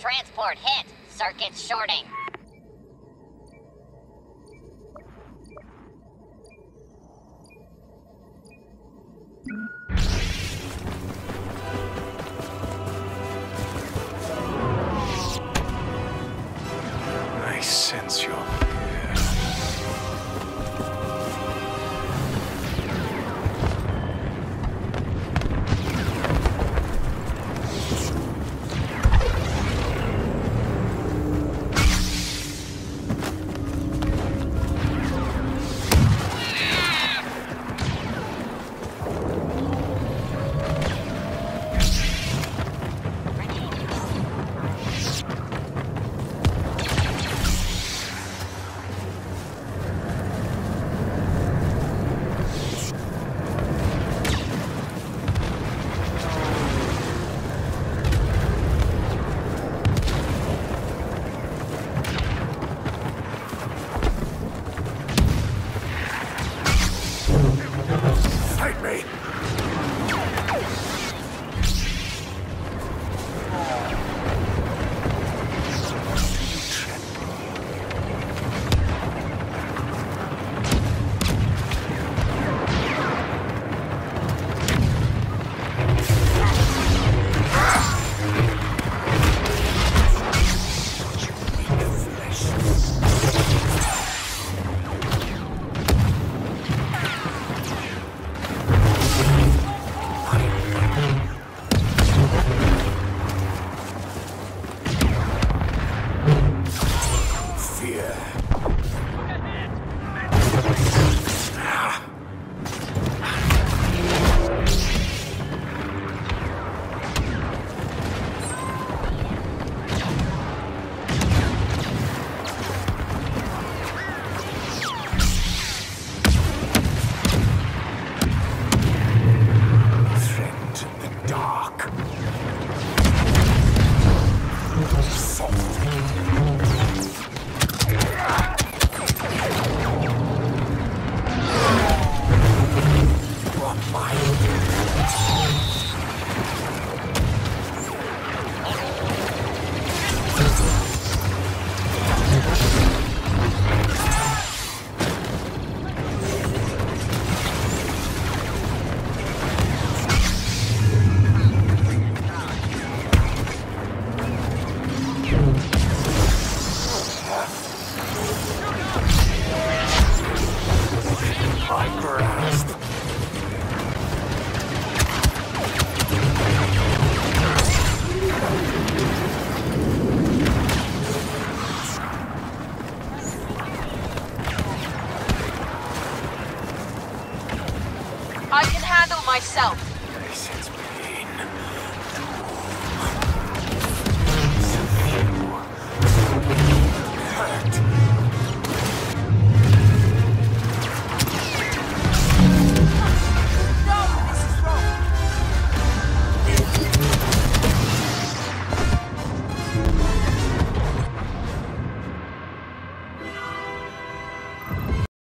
Transport hit. Circuit shorting. I Fight me! Handle myself.